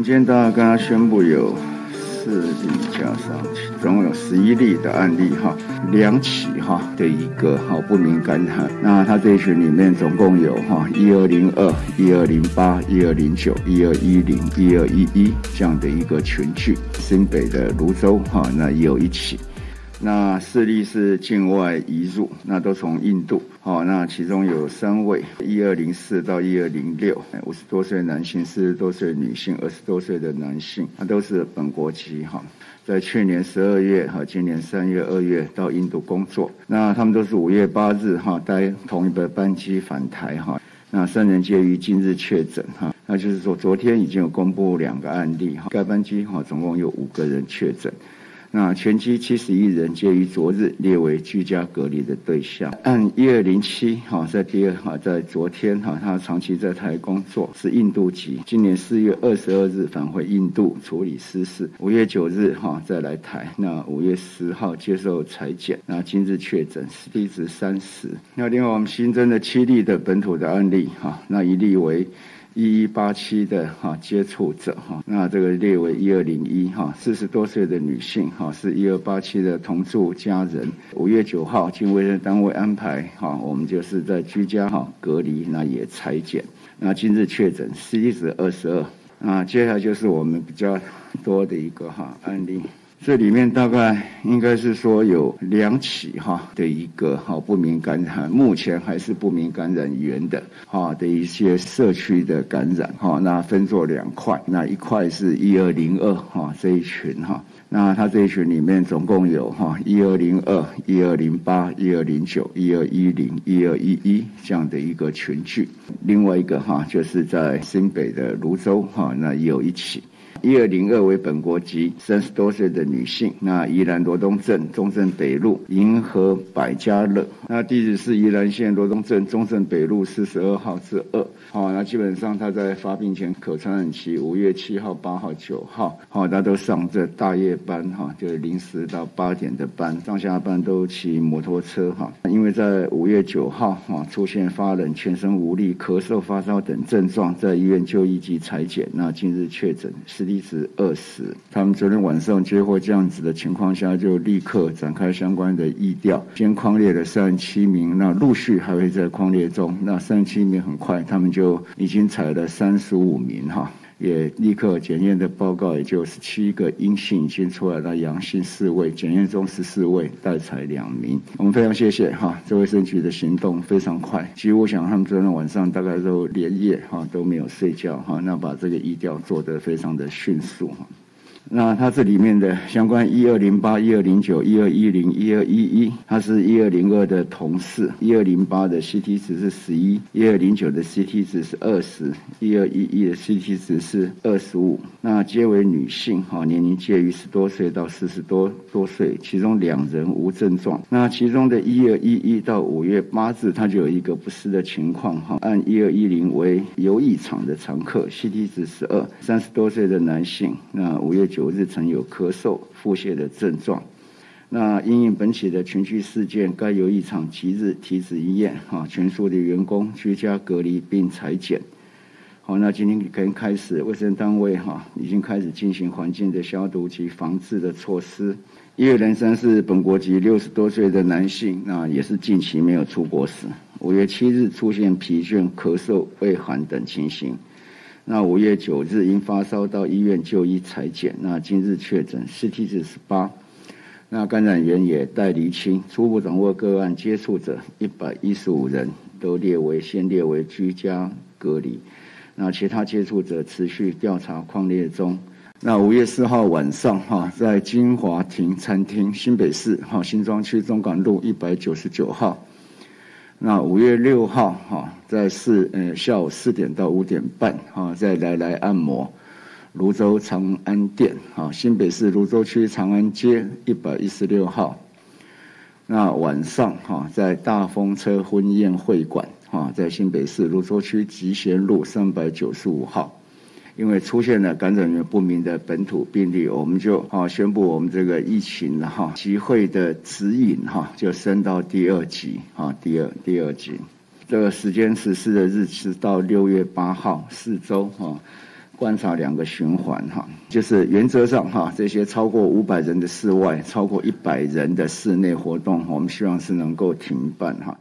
今天大概跟他宣布有四例加上，总共有十一例的案例哈，两起哈的一个哈不明感染。那他这一群里面总共有哈一二零二、一二零八、一二零九、一二一零、一二一一这样的一个群聚。新北的泸州哈，那也有一起。那四例是境外移入，那都从印度。哦，那其中有三位，一二零四到一二零六，五十多岁男性，四十多岁女性，二十多岁的男性，那都是本国籍哈。在去年十二月和今年三月、二月到印度工作，那他们都是五月八日哈，搭同一个班机返台哈。那三人皆于今日确诊哈，那就是说昨天已经有公布两个案例哈，该班机哈总共有五个人确诊。那全机七十一人皆于昨日列为居家隔离的对象。按一二零七哈，在第二哈，在昨天哈，他长期在台工作，是印度籍。今年四月二十二日返回印度处理私事，五月九日哈再来台。那五月十号接受裁剪，那今日确诊，C T 值三十。那另外我们新增的七例的本土的案例哈，那一例为。一一八七的哈接触者哈，那这个列为一二零一哈，四十多岁的女性哈，是一二八七的同住家人。五月九号经卫生单位安排哈，我们就是在居家哈隔离，那也裁剪。那今日确诊 C 值二十二，那接下来就是我们比较多的一个哈案例。这里面大概应该是说有两起哈的一个哈不明感染，目前还是不明感染源的哈的一些社区的感染哈，那分作两块，那一块是一二零二哈这一群哈，那他这一群里面总共有哈一二零二、一二零八、一二零九、一二一零、一二一一这样的一个群聚，另外一个哈就是在新北的泸州哈，那有一起。一二零二为本国籍，三十多岁的女性。那宜兰罗东镇中正北路银河百家乐，那地址是宜兰县罗东镇中正北路四十二号之二。好，那基本上她在发病前可传染期，五月七号、八号、九号，好，她都上这大夜班哈，就是零时到八点的班，上下班都骑摩托车哈。因为在五月九号哈出现发冷、全身无力、咳嗽、发烧等症状，在医院就医及裁剪，那今日确诊是。离职二十，他们昨天晚上接获这样子的情况下，就立刻展开相关的议调，先框列了三十七名，那陆续还会在框列中，那三十七名很快，他们就已经采了三十五名哈。也立刻检验的报告，也就十七个阴性已经出来了，阳性四位，检验中十四位，待采两名。我们非常谢谢哈，这卫生局的行动非常快。其实我想他们昨天晚上大概都连夜哈都没有睡觉哈，那把这个疫调做得非常的迅速哈。那它这里面的相关一二零八、一二零九、一二一零、一二一一，它是一二零二的同事，一二零八的 CT 值是十一，一二零九的 CT 值是二十，一二一一的 CT 值是二十五。那皆为女性，哈，年龄介于十多岁到四十多多岁，其中两人无症状。那其中的一二一一到五月八日，它就有一个不适的情况，哈，按一二一零为游艺场的常客，CT 值十二，三十多岁的男性。那五月九。九日曾有咳嗽、腹泻的症状。那因应本起的群聚事件，该有一场即日提子医院，哈，全数的员工居家隔离并裁剪。好，那今天可以开始，卫生单位哈已经开始进行环境的消毒及防治的措施。一月人生是本国籍六十多岁的男性，那也是近期没有出国史。五月七日出现疲倦、咳嗽、畏寒等情形。那五月九日因发烧到医院就医裁剪，那今日确诊，CT 值十八，那感染源也待厘清，初步掌握个案接触者一百一十五人，都列为先列为居家隔离，那其他接触者持续调查框列中。那五月四号晚上哈，在金华亭餐厅新北市哈新庄区中港路一百九十九号。那五月六号哈，在四呃下午四点到五点半哈，再来来按摩，泸州长安店哈，新北市泸州区长安街一百一十六号。那晚上哈，在大风车婚宴会馆哈，在新北市泸州区集贤路三百九十五号。因为出现了感染源不明的本土病例，我们就啊宣布我们这个疫情哈集会的指引哈就升到第二级啊第二第二级，这个时间实施的日期到六月八号四周哈，观察两个循环哈，就是原则上哈，这些超过五百人的室外、超过一百人的室内活动，我们希望是能够停办哈。